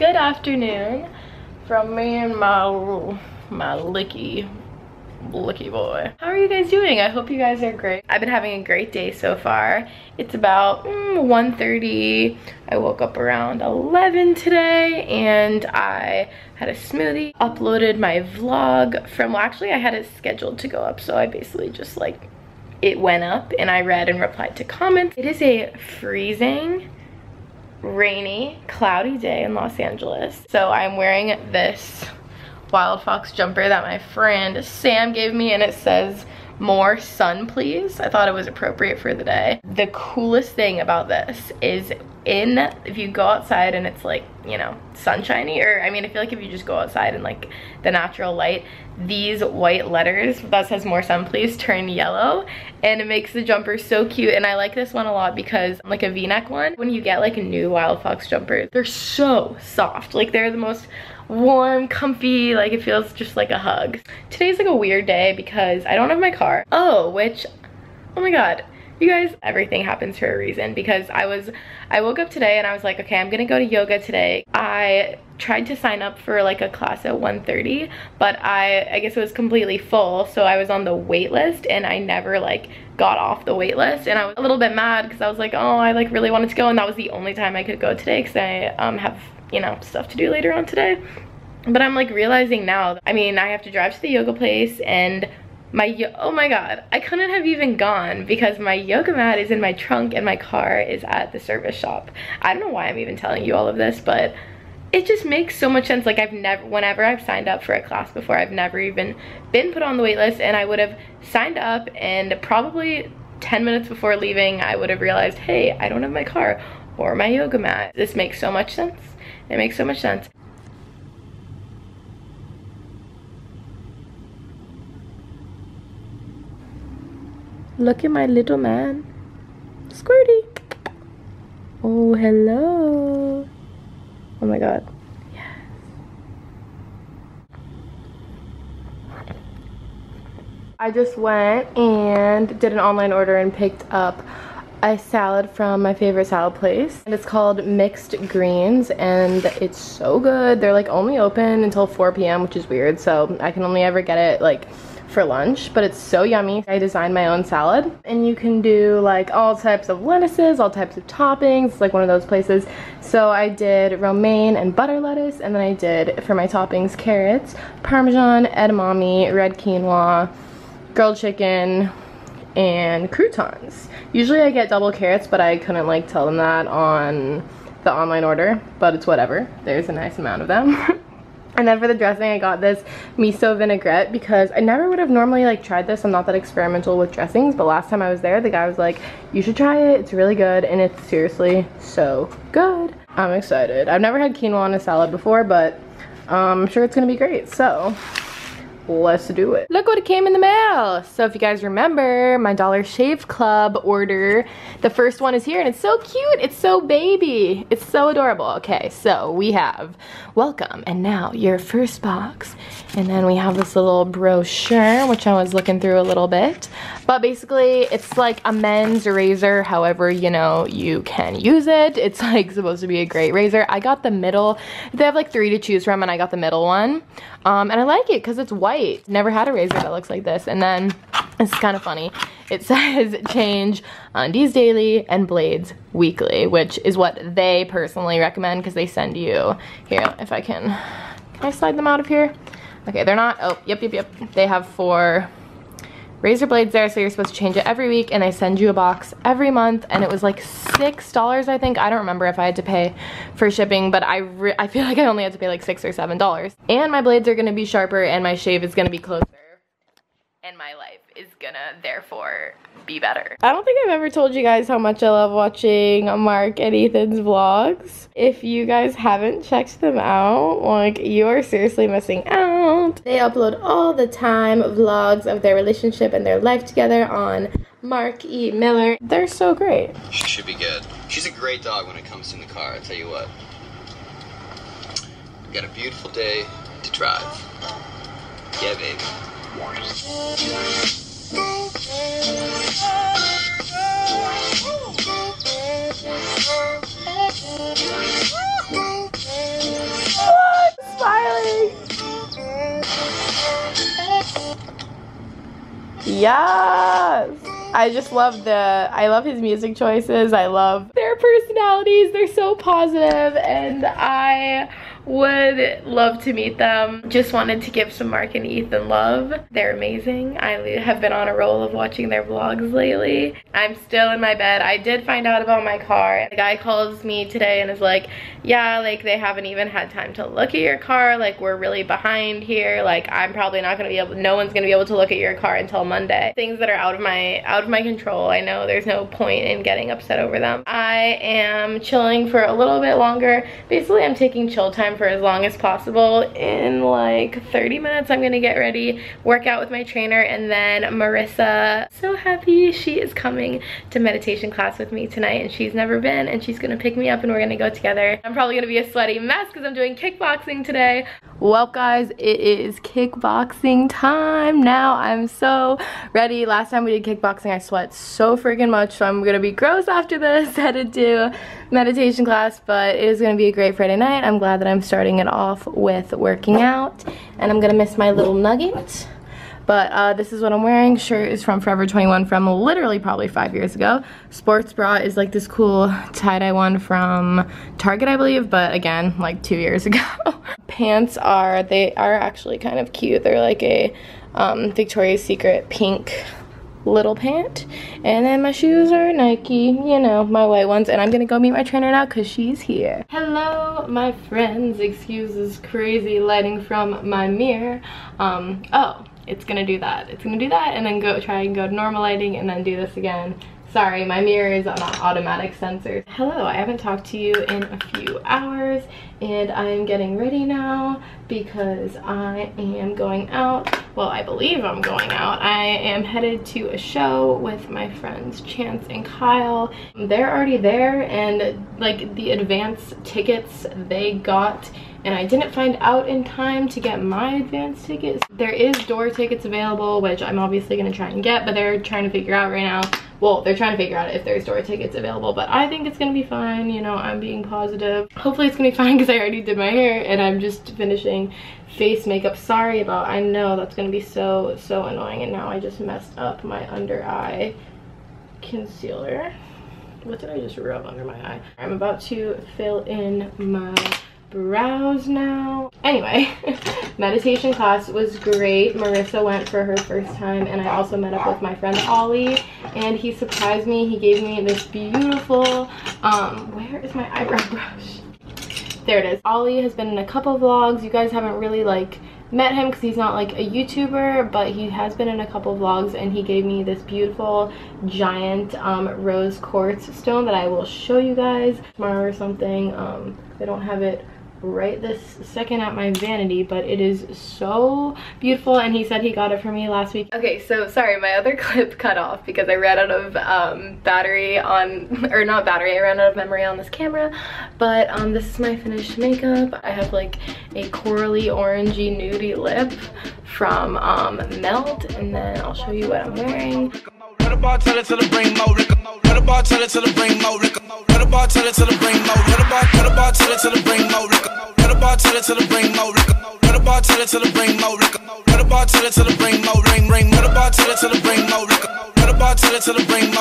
good afternoon from me and my my licky licky boy. How are you guys doing? I hope you guys are great. I've been having a great day so far. It's about mm, 1:30. i woke up around 11 today and i had a smoothie uploaded my vlog from well actually i had it scheduled to go up so i basically just like it went up and i read and replied to comments. It is a freezing rainy cloudy day in los angeles so i'm wearing this Wildfox jumper that my friend Sam gave me and it says more sun please. I thought it was appropriate for the day. The coolest thing about this is in, if you go outside and it's like, you know, sunshiny, or I mean, I feel like if you just go outside and like the natural light, these white letters that says more sun please turn yellow and it makes the jumper so cute. And I like this one a lot because like a v-neck one, when you get like a new Wildfox jumpers, they're so soft. Like they're the most warm, comfy, like it feels just like a hug. Today's like a weird day because I don't have my car. Oh, which, oh my god, you guys, everything happens for a reason because I was, I woke up today and I was like, okay, I'm gonna go to yoga today. I tried to sign up for like a class at 1.30, but I, I guess it was completely full. So I was on the wait list and I never like got off the wait list. And I was a little bit mad because I was like, oh, I like really wanted to go. And that was the only time I could go today because I um, have you know, stuff to do later on today. But I'm like realizing now, I mean, I have to drive to the yoga place and my, oh my god, I couldn't have even gone because my yoga mat is in my trunk and my car is at the service shop. I don't know why I'm even telling you all of this, but it just makes so much sense. Like I've never, whenever I've signed up for a class before, I've never even been put on the wait list and I would have signed up and probably 10 minutes before leaving, I would have realized, hey, I don't have my car or my yoga mat. This makes so much sense. It makes so much sense. Look at my little man. Squirty. Oh, hello. Oh my god. Yes. I just went and did an online order and picked up a salad from my favorite salad place and it's called Mixt Greens and it's so good they're like only open until 4 p.m which is weird so i can only ever get it like for lunch but it's so yummy i designed my own salad and you can do like all types of lettuces all types of toppings it's like one of those places so i did romaine and butter lettuce and then i did for my toppings carrots parmesan edamame red quinoa grilled chicken and croutons. Usually I get double carrots, but I couldn't like tell them that on the online order, but it's whatever. There's a nice amount of them. and then for the dressing, I got this miso vinaigrette because I never would have normally like tried this. I'm not that experimental with dressings, but last time I was there, the guy was like, you should try it. It's really good. And it's seriously so good. I'm excited. I've never had quinoa on a salad before, but um, I'm sure it's gonna be great. So let's do it. Look what came in the mail. So if you guys remember my Dollar Shave Club order, the first one is here and it's so cute. It's so baby. It's so adorable. Okay, so we have welcome and now your first box. And then we have this little brochure, which I was looking through a little bit. But basically, it's like a men's razor, however, you know, you can use it. It's like supposed to be a great razor. I got the middle. They have like three to choose from and I got the middle one. Um, and I like it because it's white. Never had a razor that looks like this. And then it's kind of funny. It says change undies daily and blades weekly, which is what they personally recommend because they send you, here, if I can, can I slide them out of here? Okay, they're not, oh, yep, yep, yep. They have four razor blades there, so you're supposed to change it every week, and they send you a box every month, and it was like $6, I think. I don't remember if I had to pay for shipping, but I, I feel like I only had to pay like 6 or $7. And my blades are gonna be sharper, and my shave is gonna be closer, and my life is gonna therefore be better. I don't think I've ever told you guys how much I love watching Mark and Ethan's vlogs. If you guys haven't checked them out, like you are seriously missing out. They upload all the time vlogs of their relationship and their life together on Mark E. Miller. They're so great. She should be good. She's a great dog when it comes in the car, I'll tell you what. We got a beautiful day to drive. Yeah, baby. Yes. I just love the, I love his music choices. I love their personalities. They're so positive and I would love to meet them. Just wanted to give some Mark and Ethan love. They're amazing. I have been on a roll of watching their vlogs lately. I'm still in my bed. I did find out about my car. The guy calls me today and is like, yeah, like they haven't even had time to look at your car. Like we're really behind here. Like I'm probably not gonna be able, no one's gonna be able to look at your car until Monday. Things that are out of my, out of my control. I know there's no point in getting upset over them. I am chilling for a little bit longer. Basically, I'm taking chill time for as long as possible. In like 30 minutes, I'm gonna get ready, work out with my trainer, and then Marissa, so happy she is coming to meditation class with me tonight, and she's never been, and she's gonna pick me up and we're gonna go together. I'm probably gonna be a sweaty mess because I'm doing kickboxing today. Well, guys, it is kickboxing time now. I'm so ready. Last time we did kickboxing, I sweat so freaking much, so I'm gonna be gross after this, headed to do meditation class, but it is gonna be a great Friday night. I'm glad that I'm starting it off with working out and I'm gonna miss my little nugget. But uh, this is what I'm wearing. Shirt is from Forever 21 from literally probably five years ago. Sports bra is like this cool tie-dye one from Target, I believe, but again, like two years ago. Pants are, they are actually kind of cute. They're like a um, Victoria's Secret pink little pant and then my shoes are Nike you know my white ones and I'm gonna go meet my trainer now because she's here. Hello my friends excuses crazy lighting from my mirror. Um oh it's gonna do that. It's gonna do that and then go try and go to normal lighting and then do this again Sorry, my mirror is on automatic sensors. Hello, I haven't talked to you in a few hours and I'm getting ready now because I am going out. Well, I believe I'm going out. I am headed to a show with my friends Chance and Kyle. They're already there and like the advance tickets they got and I didn't find out in time to get my advance tickets. There is door tickets available, which I'm obviously gonna try and get, but they're trying to figure out right now. Well, they're trying to figure out if there's door tickets available, but I think it's gonna be fine. You know, I'm being positive. Hopefully it's gonna be fine because I already did my hair and I'm just finishing face makeup. Sorry about, I know that's gonna be so, so annoying. And now I just messed up my under eye concealer. What did I just rub under my eye? I'm about to fill in my brows now. Anyway, meditation class was great. Marissa went for her first time and I also met up with my friend Ollie and he surprised me. He gave me this beautiful, um, where is my eyebrow brush? There it is. Ollie has been in a couple vlogs. You guys haven't really like met him because he's not like a YouTuber, but he has been in a couple vlogs and he gave me this beautiful giant um, rose quartz stone that I will show you guys tomorrow or something. Um, I don't have it right this second at my vanity but it is so beautiful and he said he got it for me last week. Okay so sorry my other clip cut off because i ran out of um, battery on or not battery i ran out of memory on this camera but um, this is my finished makeup. I have like a corally orangey nudie lip from um, melt and then i'll show you what i'm wearing. The bar, tell it till the bring more liquor. Cut the bar, tell it till the bring more liquor. Cut the bar, tell it till the bring more ring ring. Cut the bar, tell it till the bring more liquor. Cut the bar, tell the bring more.